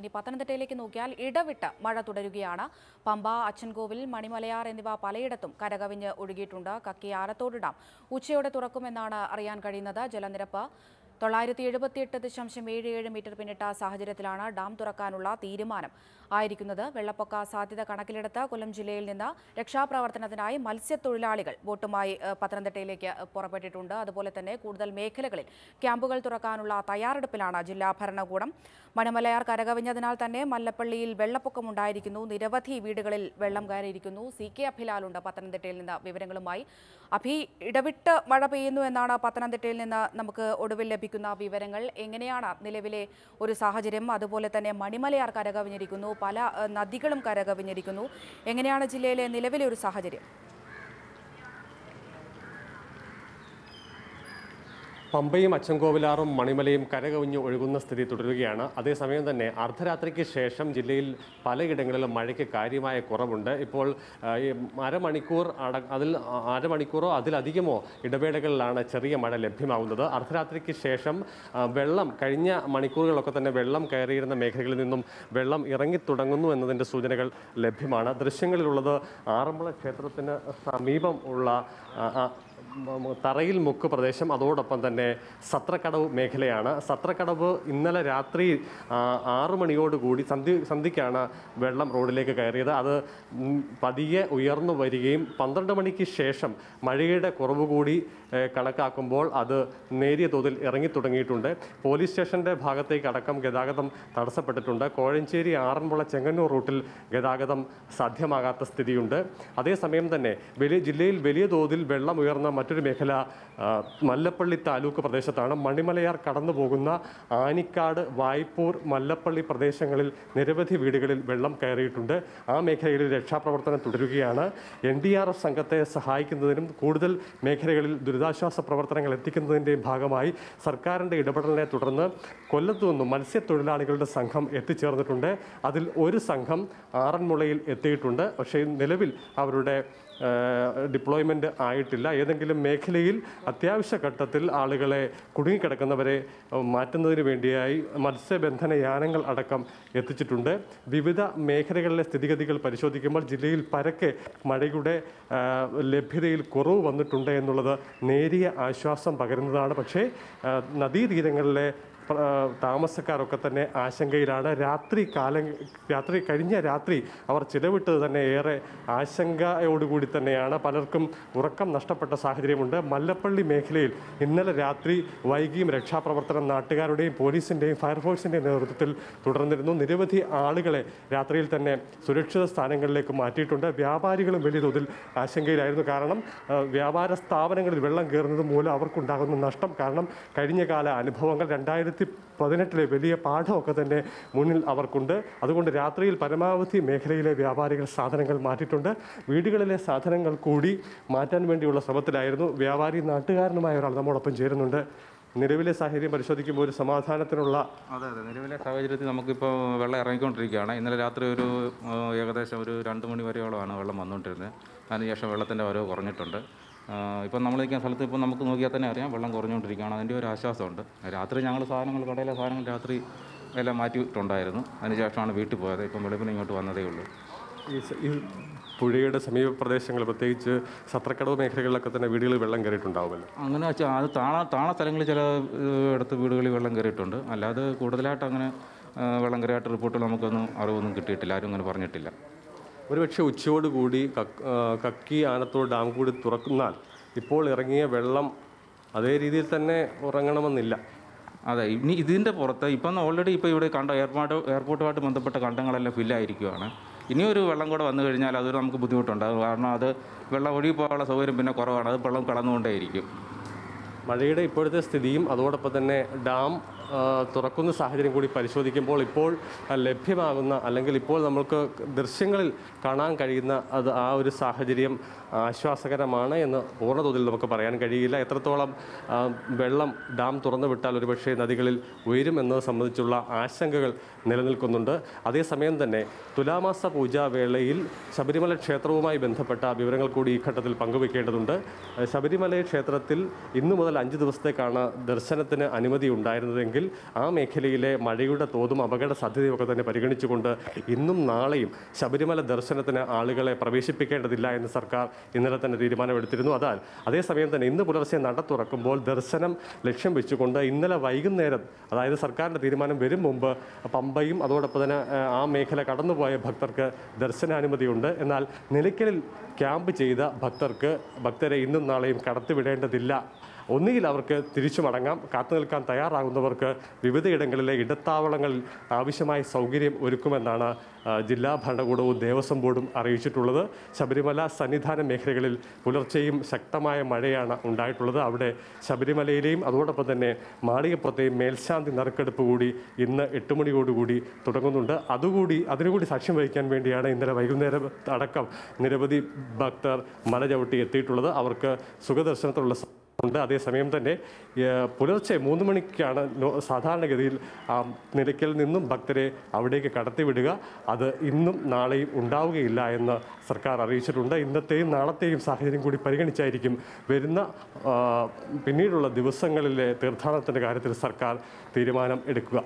ഇനി പത്തനംതിട്ടയിലേക്ക് നോക്കിയാൽ ഇടവിട്ട് മഴ തുടരുകയാണ്. പമ്പ അച്ചൻകോവിൽ മണിമലയാർ എന്നിവ പലയിടത്തും കരകവിഞ്ഞ് ഒഴുകിയിട്ടുണ്ട്. കക്കി ആലത്തോട് ഡാം ഉച്ചയോടെ തുറക്കുമെന്നാണ് അറിയാൻ കഴിയുന്നത്. ജലനിരപ്പ് തൊള്ളായിരത്തി എഴുപത്തിയെട്ട് ദശാംശം ഏഴ് ഏഴ് മീറ്റർ പിന്നിട്ട സാഹചര്യത്തിലാണ് ഡാം തുറക്കാനുള്ള തീരുമാനം. ആയിരിക്കുന്നത് വെള്ളപ്പൊക്ക സാധ്യത കണക്കിലെടുത്ത് കൊല്ലം ജില്ലയിൽ നിന്ന് രക്ഷാപ്രവർത്തനത്തിനായി മത്സ്യത്തൊഴിലാളികൾ ബോട്ടുമായി പത്തനംതിട്ടയിലേക്ക് പുറപ്പെട്ടിട്ടുണ്ട്. അതുപോലെ തന്നെ കൂടുതൽ മേഖലകളിൽ ക്യാമ്പുകൾ തുറക്കാനുള്ള തയ്യാറെടുപ്പിലാണ് ജില്ലാ ഭരണകൂടം. മണിമലയാർ കരകവിഞ്ഞതിനാൽ തന്നെ മല്ലപ്പള്ളിയിൽ വെള്ളപ്പൊക്കമുണ്ടായിരിക്കുന്നു നിരവധി വീടുകളിൽ വെള്ളം കയറിയിരിക്കുന്നു. സി കെ അഭിലാലുണ്ട് പത്തനംതിട്ടയിൽ നിന്ന് വിവരങ്ങളുമായി. അഭി ഇടവിട്ട് മഴ പെയ്യുന്നു എന്നാണ് പത്തനംതിട്ടയിൽ നിന്ന് നമുക്ക് ഒടുവിൽ ലഭിക്കുന്ന വിവരങ്ങൾ എങ്ങനെയാണ് നിലവിലെ ഒരു സാഹചര്യം? അതുപോലെ തന്നെ മണിമലയാർ കരകവിഞ്ഞിരിക്കുന്നു പല നദികളും കരകവിഞ്ഞിരിക്കുന്നു. എങ്ങനെയാണ് ജില്ലയിലെ നിലവിലെ ഒരു സാഹചര്യം? പമ്പയും അച്ചൻകോവിലാറും മണിമലയും കരകവിഞ്ഞ് ഒഴുകുന്ന സ്ഥിതി തുടരുകയാണ്. അതേസമയം തന്നെ അർദ്ധരാത്രിക്ക് ശേഷം ജില്ലയിൽ പലയിടങ്ങളിലും മഴയ്ക്ക് കാര്യമായ കുറവുണ്ട്. ഇപ്പോൾ അരമണിക്കൂർ അട അതിൽ അരമണിക്കൂറോ അതിലധികമോ ഇടവേളകളിലാണ് ചെറിയ മഴ ലഭ്യമാകുന്നത്. അർദ്ധരാത്രിക്ക് ശേഷം വെള്ളം കഴിഞ്ഞ മണിക്കൂറുകളൊക്കെ തന്നെ വെള്ളം കയറിയിരുന്ന മേഖലകളിൽ നിന്നും വെള്ളം ഇറങ്ങി തുടങ്ങുന്നു എന്നതിന്റെ സൂചനകൾ ലഭ്യമാണ്. ദൃശ്യങ്ങളിലുള്ളത് ആറന്മുള ക്ഷേത്രത്തിന് സമീപം ഉള്ള തറയിൽ മുക്ക് പ്രദേശം അതോടൊപ്പം തന്നെ സത്രക്കടവ് മേഖലയാണ്. സത്രക്കടവ് ഇന്നലെ രാത്രി ആറു മണിയോടുകൂടി സന്ധി സന്ധിക്കാണ് വെള്ളം റോഡിലേക്ക് കയറിയത്. അത് പതിയെ ഉയർന്നു വരികയും പന്ത്രണ്ട് മണിക്ക് ശേഷം മഴയുടെ കുറവ് കൂടി കണക്കാക്കുമ്പോൾ അത് നേരിയ തോതിൽ ഇറങ്ങി തുടങ്ങിയിട്ടുണ്ട്. പോലീസ് സ്റ്റേഷന്റെ ഭാഗത്തേക്ക് അടക്കം ഗതാഗതം തടസ്സപ്പെട്ടിട്ടുണ്ട്. കോഴഞ്ചേരി ആറന്മുള ചെങ്ങന്നൂർ റൂട്ടിൽ ഗതാഗതം സാധ്യമാകാത്ത സ്ഥിതിയുണ്ട്. അതേസമയം തന്നെ വലിയ ജില്ലയിൽ വലിയ തോതിൽ വെള്ളം ഉയർന്ന മറ്റൊരു മേഖല മല്ലപ്പള്ളി താലൂക്ക് പ്രദേശത്താണ്. മണിമലയാർ കടന്നു പോകുന്ന ആനിക്കാട് വായ്പൂർ മല്ലപ്പള്ളി പ്രദേശങ്ങളിൽ നിരവധി വീടുകളിൽ വെള്ളം കയറിയിട്ടുണ്ട്. ആ മേഖലയിൽ രക്ഷാപ്രവർത്തനം തുടരുകയാണ്. എൻ ഡി ആർ എഫ് സംഘത്തെ സഹായിക്കുന്നതിനും കൂടുതൽ മേഖലകളിൽ ദുരിതാശ്വാസ പ്രവർത്തനങ്ങൾ എത്തിക്കുന്നതിന്റെയും ഭാഗമായി സർക്കാരിന്റെ ഇടപെടലിനെ തുടർന്ന് കൊല്ലത്തു നിന്നും മത്സ്യത്തൊഴിലാളികളുടെ സംഘം എത്തിച്ചേർന്നിട്ടുണ്ട്. അതിൽ ഒരു സംഘം ആറന്മുളയിൽ എത്തിയിട്ടുണ്ട്. പക്ഷേ നിലവിൽ അവരുടെ ഡിപ്ലോയ്മെന്റ് ആയിട്ടില്ല. ഏതെങ്കിലും മേഖലയിൽ അത്യാവശ്യ ഘട്ടത്തിൽ ആളുകളെ കുടുങ്ങിക്കിടക്കുന്നവരെ മാറ്റുന്നതിന് വേണ്ടിയായി മത്സ്യബന്ധന യാനങ്ങൾ അടക്കം എത്തിച്ചിട്ടുണ്ട്. വിവിധ മേഖലകളിലെ സ്ഥിതിഗതികൾ പരിശോധിക്കുമ്പോൾ ജില്ലയിൽ പരക്കെ മഴയുടെ ലഭ്യതയിൽ കുറവ് വന്നിട്ടുണ്ട് എന്നുള്ളത് നേരിയ ആശ്വാസം പകരുന്നതാണ്. പക്ഷേ നദീതീരങ്ങളിലെ താമസക്കാരൊക്കെ തന്നെ ആശങ്കയിലാണ്. രാത്രി കാലം രാത്രി കഴിഞ്ഞ രാത്രി അവർ ചിലവിട്ടത് തന്നെ ഏറെ ആശങ്കയോടുകൂടി തന്നെയാണ്. പലർക്കും ഉറക്കം നഷ്ടപ്പെട്ട സാഹചര്യമുണ്ട്. മല്ലപ്പള്ളി മേഖലയിൽ ഇന്നലെ രാത്രി വൈകിയും രക്ഷാപ്രവർത്തനം നാട്ടുകാരുടെയും പോലീസിന്റെയും ഫയർഫോഴ്സിന്റെയും നേതൃത്വത്തിൽ തുടർന്നിരുന്നു. നിരവധി ആളുകളെ രാത്രിയിൽ തന്നെ സുരക്ഷിത സ്ഥാനങ്ങളിലേക്ക് മാറ്റിയിട്ടുണ്ട്. വ്യാപാരികളും വലിയ തോതിൽ ആശങ്കയിലായിരുന്നു. കാരണം വ്യാപാര സ്ഥാപനങ്ങളിൽ വെള്ളം കയറുന്നത് മൂലം അവർക്കുണ്ടാകുന്ന നഷ്ടം. കാരണം കഴിഞ്ഞ കാല അനുഭവങ്ങൾ രണ്ടായിരത്തി പതിനെട്ടിലെ വലിയ പാഠമൊക്കെ തന്നെ മുന്നിൽ അവർക്കുണ്ട്. അതുകൊണ്ട് രാത്രിയിൽ പരമാവധി മേഖലയിലെ വ്യാപാരികൾ സാധനങ്ങൾ മാറ്റിയിട്ടുണ്ട്. വീടുകളിലെ സാധനങ്ങൾ കൂടി മാറ്റാൻ വേണ്ടിയുള്ള ശ്രമത്തിലായിരുന്നു. വ്യാപാരി നാട്ടുകാരനുമായ ഒരാൾ നമ്മോടൊപ്പം ചേരുന്നുണ്ട്. നിലവിലെ സാഹചര്യം പരിശോധിക്കുമ്പോൾ ഒരു സമാധാനത്തിനുള്ള അതെ അതെ. നിലവിലെ സാഹചര്യത്തിൽ നമുക്കിപ്പോൾ വെള്ളം ഇറങ്ങിക്കൊണ്ടിരിക്കുകയാണ്. ഇന്നലെ രാത്രി ഒരു ഏകദേശം ഒരു രണ്ട് മണി വരെയോളമാണ് വെള്ളം വന്നുകൊണ്ടിരുന്നത്. അതിനുശേഷം വെള്ളത്തിന്റെ വരവ് കുറഞ്ഞിട്ടുണ്ട്. ഇപ്പം നമ്മൾ നിൽക്കുന്ന സ്ഥലത്ത് ഇപ്പം നമുക്ക് നോക്കിയാൽ തന്നെ അറിയാം വെള്ളം കുറഞ്ഞുകൊണ്ടിരിക്കുകയാണ്. അതിന്റെ ഒരു ആശ്വാസമുണ്ട്. രാത്രി ഞങ്ങൾ സാധനങ്ങൾ കടയിലെ സാധനങ്ങൾ രാത്രി എല്ലാം മാറ്റിയിട്ടുണ്ടായിരുന്നു. അതിനുശേഷമാണ് വീട്ടിൽ പോയത്. ഇപ്പം വെളുപ്പിന് ഇങ്ങോട്ട് വന്നതേ ഉള്ളൂ. ഈ പുഴയുടെ സമീപ പ്രദേശങ്ങൾ പ്രത്യേകിച്ച് സത്രക്കടവ് മേഖലകളിലൊക്കെ തന്നെ വീടുകളിൽ വെള്ളം കയറിയിട്ടുണ്ടാവുമല്ലോ? അങ്ങനെ വെച്ചാൽ അത് താണ താണ സ്ഥലങ്ങളിൽ ചില ഇടത്ത് വീടുകളിൽ വെള്ളം കയറിയിട്ടുണ്ട്. അല്ലാതെ കൂടുതലായിട്ട് അങ്ങനെ വെള്ളം കയറിയായിട്ട് റിപ്പോർട്ടുകൾ നമുക്കൊന്നും അറിവൊന്നും കിട്ടിയിട്ടില്ല. ആരും അങ്ങനെ പറഞ്ഞിട്ടില്ല. ഒരുപക്ഷെ ഉച്ചയോടുകൂടി കൂടി കക്കി ആനത്തോ ഡാം കൂടി തുറക്കുന്നാൽ ഇപ്പോൾ ഇറങ്ങിയ വെള്ളം അതേ രീതിയിൽ തന്നെ ഉറങ്ങണമെന്നില്ല. അതെ ഇനി ഇതിന്റെ പുറത്ത് ഇപ്പം ഓൾറെഡി ഇപ്പോൾ ഇവിടെ കണ്ട എയർപോർട്ട് എയർപോർട്ടുമായിട്ട് ബന്ധപ്പെട്ട കണ്ടങ്ങളെല്ലാം ഫില്ലായിരിക്കുകയാണ് ഇനിയൊരു വെള്ളം കൂടെ വന്നു കഴിഞ്ഞാൽ അതൊരു നമുക്ക് ബുദ്ധിമുട്ടുണ്ട്. കാരണം അത് വെള്ളം ഒഴുകി പോകാനുള്ള സൗകര്യം പിന്നെ കുറവാണ്. അത് വെള്ളം കളന്നുകൊണ്ടേയിരിക്കും. മഴയുടെ ഇപ്പോഴത്തെ സ്ഥിതിയും അതോടൊപ്പം തന്നെ ഡാം തുറക്കുന്ന സാഹചര്യം കൂടി പരിശോധിക്കുമ്പോൾ ഇപ്പോൾ ലഭ്യമാകുന്ന അല്ലെങ്കിൽ ഇപ്പോൾ നമ്മൾക്ക് ദൃശ്യങ്ങളിൽ കാണാൻ കഴിയുന്ന അത് ആ ഒരു സാഹചര്യം ആശ്വാസകരമാണ് എന്ന് പൂർണ തോതിൽ നമുക്ക് പറയാൻ കഴിയില്ല. എത്രത്തോളം വെള്ളം ഡാം തുറന്നു വിട്ടാൽ ഒരുപക്ഷെ നദികളിൽ ഉയരും എന്നത് സംബന്ധിച്ചുള്ള ആശങ്കകൾ നിലനിൽക്കുന്നുണ്ട്. അതേസമയം തന്നെ തുലാമാസ പൂജാവേളയിൽ ശബരിമല ക്ഷേത്രവുമായി ബന്ധപ്പെട്ട വിവരങ്ങൾ കൂടി ഈ ഘട്ടത്തിൽ പങ്കുവെക്കേണ്ടതുണ്ട്. ശബരിമല ക്ഷേത്രത്തിൽ ഇന്നു മുതൽ അഞ്ച് ദിവസത്തേക്കാണ് ദർശനത്തിന് അനുമതി ഉണ്ടായിരുന്നതെങ്കിൽ ഉണ്ടാകുമെങ്കിൽ ആ മേഖലയിലെ മഴയുടെ തോതും അപകട സാധ്യതയൊക്കെ തന്നെ പരിഗണിച്ചുകൊണ്ട് ഇന്നും നാളെയും ശബരിമല ദർശനത്തിന് ആളുകളെ പ്രവേശിപ്പിക്കേണ്ടതില്ല എന്ന് സർക്കാർ ഇന്നലെ തന്നെ തീരുമാനമെടുത്തിരുന്നു. അതാൽ അതേസമയം തന്നെ ഇന്ന് പുലർച്ചെ നട തുറക്കുമ്പോൾ ദർശനം ലക്ഷ്യം വെച്ചുകൊണ്ട് ഇന്നലെ വൈകുന്നേരം അതായത് സർക്കാരിന്റെ തീരുമാനം വരും മുമ്പ് പമ്പയും അതോടൊപ്പം തന്നെ ആ മേഖല കടന്നുപോയ ഭക്തർക്ക് ദർശനാനുമതിയുണ്ട്. എന്നാൽ നിലയ്ക്കലിൽ ക്യാമ്പ് ചെയ്ത ഭക്തർക്ക് ഭക്തരെ ഇന്നും നാളെയും കടത്തിവിടേണ്ടതില്ല. ഒന്നുകിൽ അവർക്ക് തിരിച്ചു മടങ്ങാം കാത്തു നിൽക്കാൻ തയ്യാറാകുന്നവർക്ക് വിവിധയിടങ്ങളിലെ ഇടത്താവളങ്ങളിൽ ആവശ്യമായ സൗകര്യം ഒരുക്കുമെന്നാണ് ജില്ലാ ഭരണകൂടവും ദേവസ്വം ബോർഡും അറിയിച്ചിട്ടുള്ളത്. ശബരിമല സന്നിധാന മേഖലകളിൽ പുലർച്ചെയും ശക്തമായ മഴയാണ് ഉണ്ടായിട്ടുള്ളത്. അവിടെ ശബരിമലയിലെയും അതോടൊപ്പം തന്നെ മാളികപ്പുറത്തെയും മേൽശാന്തി നറുക്കെടുപ്പ് കൂടി ഇന്ന് എട്ട് മണിയോടുകൂടി തുടങ്ങുന്നുണ്ട്. അതുകൂടി അതിനുകൂടി സാക്ഷ്യം വഹിക്കാൻ വേണ്ടിയാണ് ഇന്നലെ വൈകുന്നേരം അടക്കം നിരവധി ഭക്തർ മല ചവിട്ടി എത്തിയിട്ടുള്ളത്. അവർക്ക് സുഖദർശനത്തിലുള്ള സ- ഉണ്ട്. അതേസമയം തന്നെ പുലർച്ചെ മൂന്ന് മണിക്കാണ് സാധാരണഗതിയിൽ നിലയ്ക്കൽ നിന്നും ഭക്തരെ അവിടേക്ക് കടത്തിവിടുക. അത് ഇന്നും നാളെയും ഉണ്ടാവുകയില്ല എന്ന് സർക്കാർ അറിയിച്ചിട്ടുണ്ട്. ഇന്നത്തെയും നാളത്തെയും സാഹചര്യം കൂടി പരിഗണിച്ചായിരിക്കും വരുന്ന പിന്നീടുള്ള ദിവസങ്ങളിലെ തീർത്ഥാടനത്തിന്റെ കാര്യത്തിൽ സർക്കാർ തീരുമാനം എടുക്കുക.